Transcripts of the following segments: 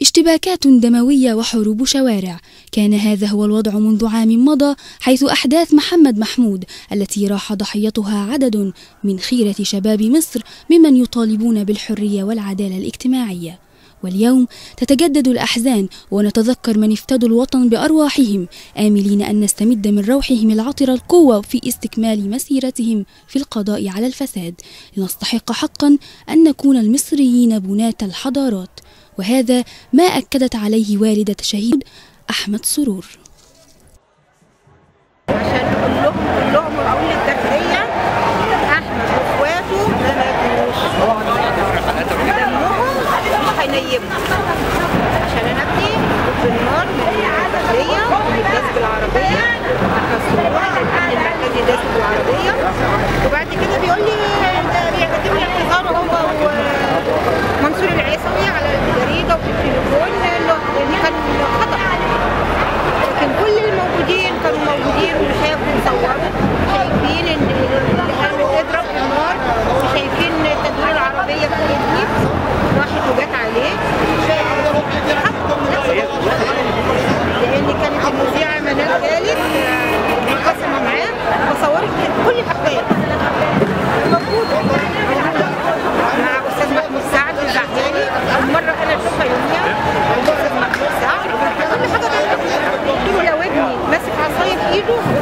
اشتباكات دموية وحروب شوارع. كان هذا هو الوضع منذ عام مضى حيث أحداث محمد محمود التي راح ضحيتها عدد من خيرة شباب مصر ممن يطالبون بالحرية والعدالة الاجتماعية. واليوم تتجدد الأحزان ونتذكر من افتدوا الوطن بأرواحهم آملين أن نستمد من روحهم العطرة القوة في استكمال مسيرتهم في القضاء على الفساد. لنستحق حقا أن نكون المصريين بناة الحضارات. وهذا ما أكدت عليه والدة شهيد أحمد سرور. عشان نقول لهم كلهم للداخلية أحمد وإخواته. ما ماتوش دمهم مش هينيمنا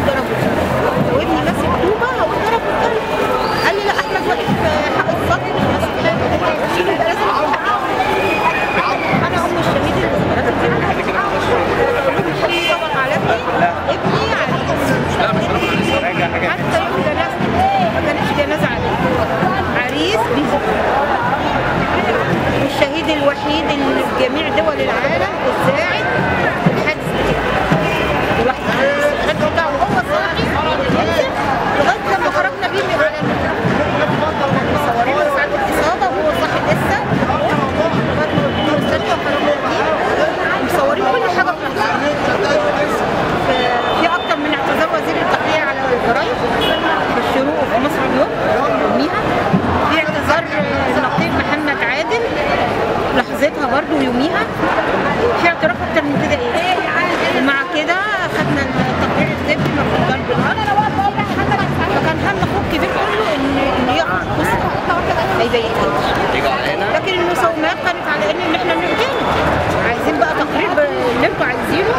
ضربه لو ابني ماسك طوبه هقول ضربه قال لي لا احمد واقف حق حقه. أنا ام الشهيد اللي ابني الوحيد اللي في جميع دول العالم الساعد برضو يوميها. في اعتراف أكتر من كده إيه؟ ومع كده خدنا التقرير الطبي من ضرب الأرض فكان هم اخوه الكبير كله ان إن قسط ما يضايقنيش لكن المساومات كانت على أن إحنا نقتله عايزين بقى تقرير اللي أنتوا عايزينه.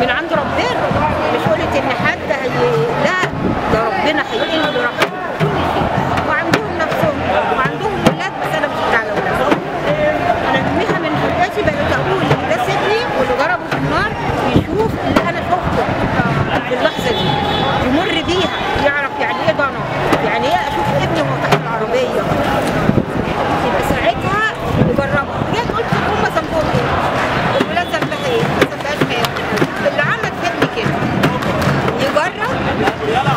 من عند ربنا. مش قلت إن حد هي لا ده ربنا كل شيء وعندهم نفسهم. وعندهم ولاد بس أنا مش بتاع الاولاد أنا امها من حياتي بقيت أقول ده سيبني واللي ضربه في النار يشوف اللي أنا شفته في اللحظة دي يمر بيها يعرف يعني إيه ضنا يعني إيه أشوف Yeah.